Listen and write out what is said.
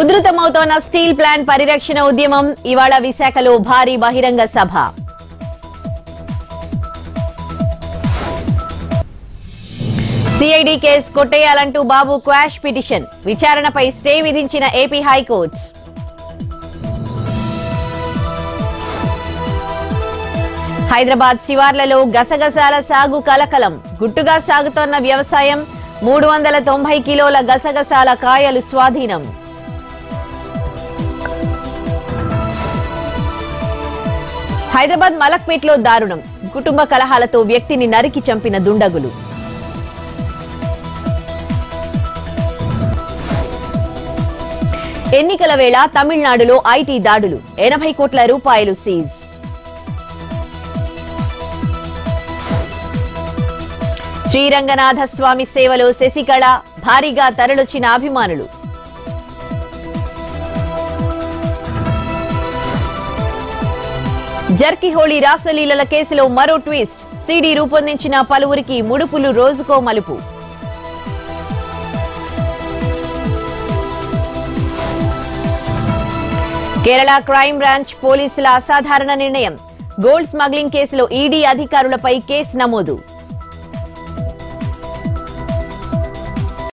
ఉధృతమవుతోన్న steel plant పరిరక్షణ ఉద్యమం ఇవాళ విశాఖలో భారీ బహిరంగ సభ. సిఐడి కేసు కొట్టేయాలంటూ బాబు క్వాష్ పిటిషన్. విచారణపై స్టే విధించిన ఏపీ హైకోర్టు. హైదరాబాద్ శివార్లలో గసగసాల సాగు కలకలం. గుట్టుగా సాగుతోన్న వ్యవసాయం మూడు వందల తొంభై కిలోల గసగసాల కాయలు స్వాధీనం. హైదరాబాద్ మలక్పేట్లో దారుణం. కుటుంబ కలహాలతో వ్యక్తిని నరికి చంపిన దుండగులు. ఎన్నికల వేళ తమిళనాడులో ఐటీ దాడులు. ఎనభై కోట్ల రూపాయలు సీజ్. శ్రీరంగనాథ స్వామి సేవలో శశికళ భారీగా తరలొచ్చిన అభిమానులు. జర్కిహోళీ రాసలీలల కేసులో మరో ట్విస్ట్. సిడి రూపొందించిన పలువురికి ముడుపులు రోజుకో మలుపు. కేరళ క్రైమ్ బ్రాంచ్ పోలీసుల అసాధారణ నిర్ణయం. గోల్డ్ స్మగ్లింగ్ కేసులో ఈడీ అధికారులపై కేసు నమోదు.